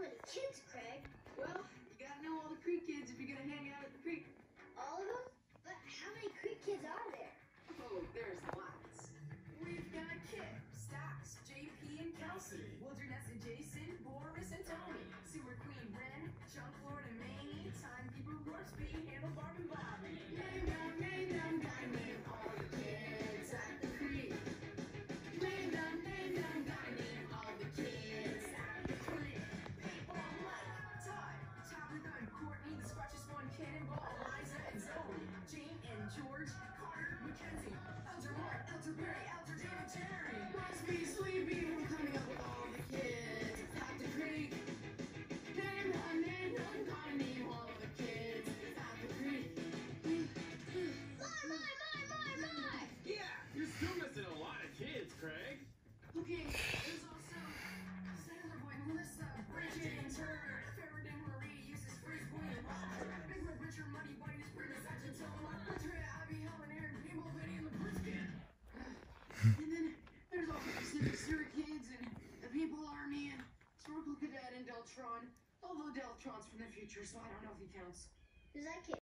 many kids, Craig. Well, you gotta know all the Creek kids if you're gonna hang out at the creek. All of them? But how many Creek kids are there? Oh, there's lots. Okay, there's also Sailor Boy, Melissa, Bridget, Turner, Faraday, Marie, uses and Roger, Big Richard, Abby, Helen, Aaron, Betty, and the. And then there's all the Kids and the People Army and Cadet and Deltron. Although Deltron's from the future, so I don't know if he counts. Who's that kid?